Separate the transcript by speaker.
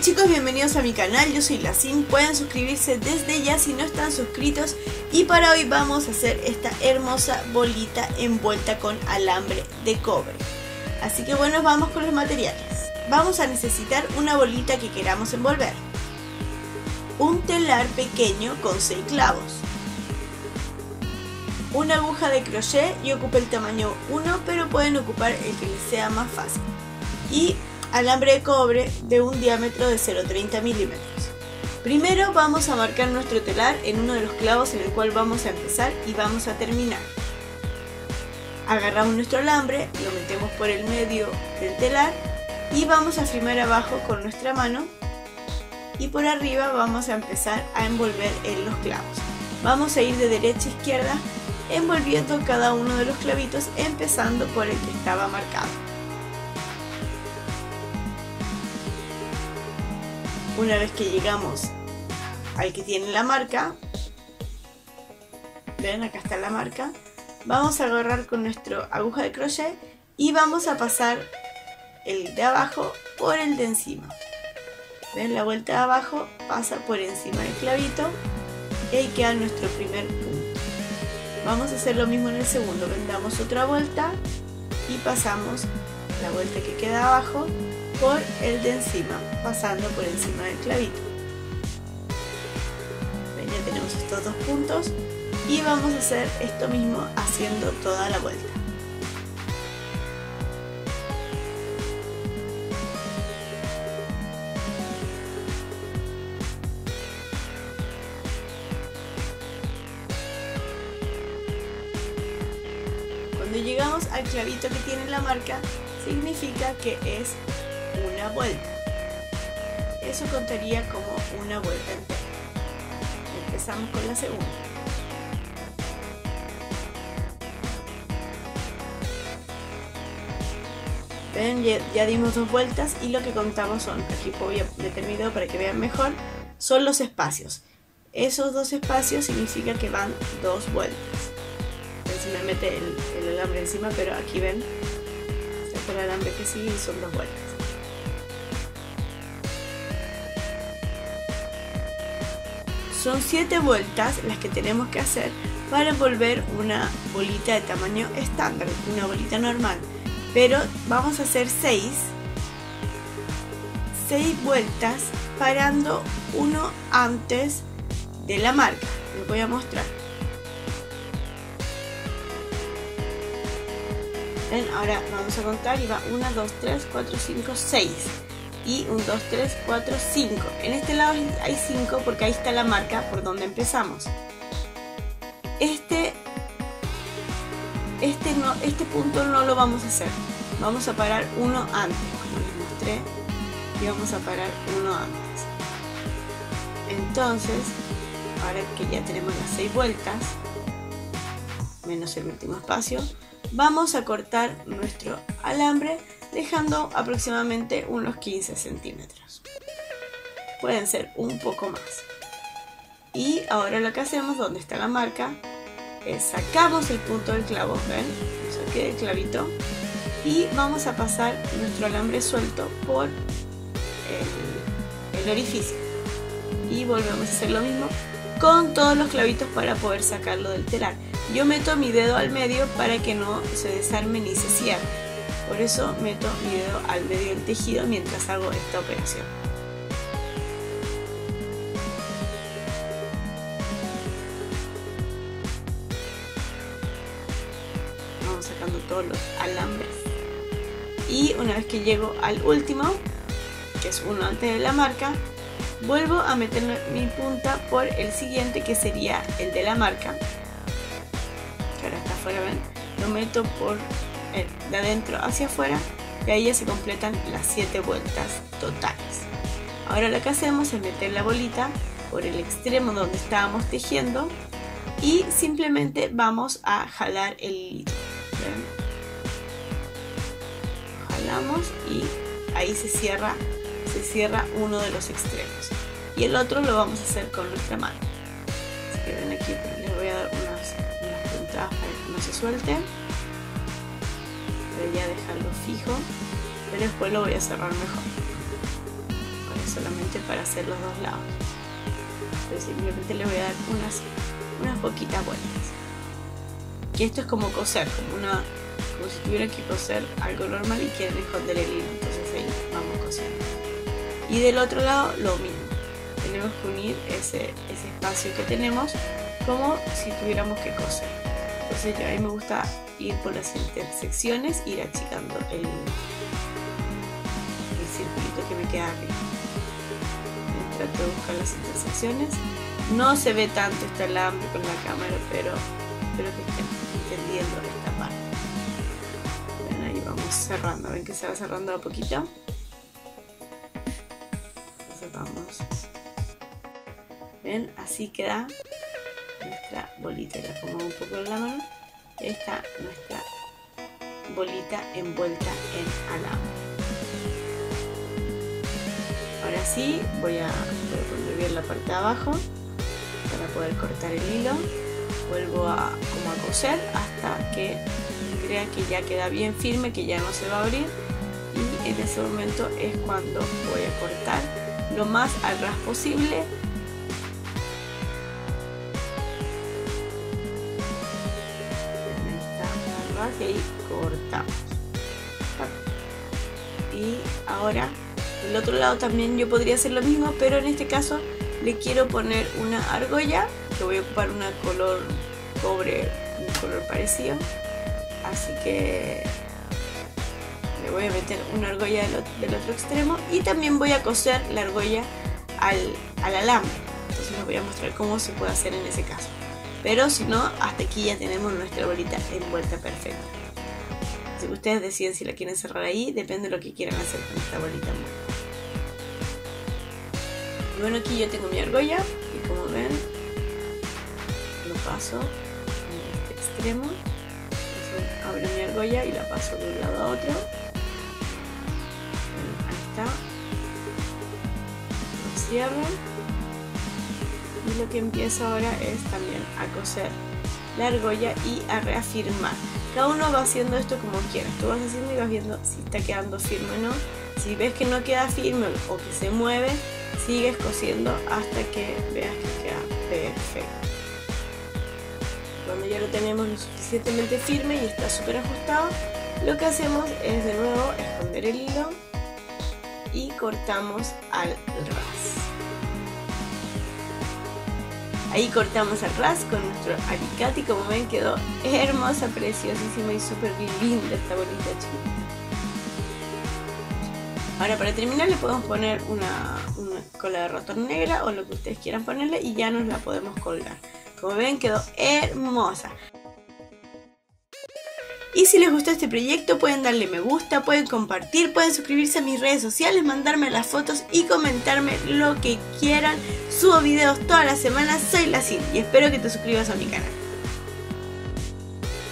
Speaker 1: Chicos, bienvenidos a mi canal, yo soy Lacin, pueden suscribirse desde ya si no están suscritos y para hoy vamos a hacer esta hermosa bolita envuelta con alambre de cobre. Así que bueno, vamos con los materiales. Vamos a necesitar una bolita que queramos envolver, un telar pequeño con 6 clavos, una aguja de crochet y ocupa el tamaño 1 pero pueden ocupar el que les sea más fácil y alambre de cobre de un diámetro de 0,30 milímetros. Primero vamos a marcar nuestro telar en uno de los clavos en el cual vamos a empezar y vamos a terminar. Agarramos nuestro alambre, lo metemos por el medio del telar y vamos a firmar abajo con nuestra mano y por arriba vamos a empezar a envolver en los clavos. Vamos a ir de derecha a izquierda envolviendo cada uno de los clavitos empezando por el que estaba marcado. Una vez que llegamos al que tiene la marca, ven acá está la marca, vamos a agarrar con nuestra aguja de crochet y vamos a pasar el de abajo por el de encima. Ven la vuelta de abajo pasa por encima del clavito y ahí queda nuestro primer punto. Vamos a hacer lo mismo en el segundo, vendamos otra vuelta y pasamos la vuelta que queda abajo por el de encima, pasando por encima del clavito. ya tenemos estos dos puntos y vamos a hacer esto mismo haciendo toda la vuelta. Cuando llegamos al clavito que tiene la marca, significa que es una vuelta. Eso contaría como una vuelta entera. Empezamos con la segunda. Ven, ya, dimos dos vueltas y lo que contamos son, aquí voy a determinar para que vean mejor, son los espacios. Esos dos espacios significa que van dos vueltas. Se me mete el, el alambre encima, pero aquí ven, saco el alambre que sigue y son dos vueltas. Son 7 vueltas las que tenemos que hacer para envolver una bolita de tamaño estándar, una bolita normal. Pero vamos a hacer 6 6 vueltas parando uno antes de la marca. Les voy a mostrar. Ahora vamos a contar y va 1, 2, 3, 4, 5, 6 y 1, 2, 3, 4, 5. En este lado hay 5 porque ahí está la marca por donde empezamos. Este, este, no, este punto no lo vamos a hacer. Vamos a parar uno antes, como les mostré, y vamos a parar uno antes. Entonces, ahora que ya tenemos las 6 vueltas, menos el último espacio, vamos a cortar nuestro alambre dejando aproximadamente unos 15 centímetros. Pueden ser un poco más. Y ahora lo que hacemos, donde está la marca, es sacamos el punto del clavo, ven, el clavito y vamos a pasar nuestro alambre suelto por el, el orificio y volvemos a hacer lo mismo con todos los clavitos para poder sacarlo del telar. Yo meto mi dedo al medio para que no se desarme ni se cierre. Por eso meto mi dedo al medio del tejido mientras hago esta operación. Vamos sacando todos los alambres. Y una vez que llego al último, que es uno antes de la marca, vuelvo a meter mi punta por el siguiente que sería el de la marca. Ahora está afuera, ¿ven? Lo meto por de adentro hacia afuera y ahí ya se completan las 7 vueltas totales. Ahora lo que hacemos es meter la bolita por el extremo donde estábamos tejiendo y simplemente vamos a jalar el hilito. Jalamos y ahí se cierra, se cierra uno de los extremos y el otro lo vamos a hacer con nuestra mano. Aquí, les voy a dar unas, unas puntadas para que no se suelten ya dejarlo fijo pero después lo voy a cerrar mejor solamente para hacer los dos lados. Simplemente le voy a dar unas, unas poquitas vueltas. Y esto es como coser, como una como si tuviera que coser algo normal y quieren esconder el hilo. Entonces ahí vamos cosiendo. Y del otro lado lo mismo. Tenemos que unir ese, ese espacio que tenemos como si tuviéramos que coser. Entonces yo a mí me gusta ir por las intersecciones, ir achicando el, el circulito que me queda arriba. Trato de buscar las intersecciones. No se ve tanto este alambre con la cámara, pero espero que estén entendiendo esta parte. Ven, ahí vamos cerrando. Ven que se va cerrando a poquito. Cerramos. Ven, así queda nuestra bolita. La pongo un poco en la mano. Está nuestra bolita envuelta en alambre. Ahora sí, voy a, poner bien la parte de abajo para poder cortar el hilo. Vuelvo a, como a coser hasta que crea que ya queda bien firme, que ya no se va a abrir. Y en ese momento es cuando voy a cortar lo más al ras posible y ahí cortamos. Y ahora del otro lado también yo podría hacer lo mismo pero en este caso le quiero poner una argolla que voy a ocupar una color cobre un color parecido. Así que le voy a meter una argolla del, otro extremo y también voy a coser la argolla al, al alambre. Entonces les voy a mostrar cómo se puede hacer en ese caso pero si no, hasta aquí ya tenemos nuestra bolita envuelta perfecta. Si ustedes deciden si la quieren cerrar ahí, depende de lo que quieran hacer con esta bolita envuelta. Y bueno, aquí yo tengo mi argolla y como ven, lo paso en este extremo. Entonces, abro mi argolla y la paso de un lado a otro. Ahí está. Lo cierro lo que empiezo ahora es también a coser la argolla y a reafirmar. Cada uno va haciendo esto como quieras. Tú vas haciendo y vas viendo si está quedando firme o no. Si ves que no queda firme o que se mueve, sigues cosiendo hasta que veas que queda perfecto. Cuando ya lo tenemos lo suficientemente firme y está súper ajustado, lo que hacemos es de nuevo esconder el hilo y cortamos al ras. Ahí cortamos ras con nuestro alicate y como ven quedó hermosa, preciosísima y súper linda esta bolita chiquita. Ahora para terminar le podemos poner una, una, cola de ratón negra o lo que ustedes quieran ponerle y ya nos la podemos colgar. Como ven quedó hermosa. Y si les gustó este proyecto pueden darle me gusta, pueden compartir, pueden suscribirse a mis redes sociales, mandarme las fotos y comentarme lo que quieran. Subo videos todas las semanas, soy la Cid y espero que te suscribas a mi canal.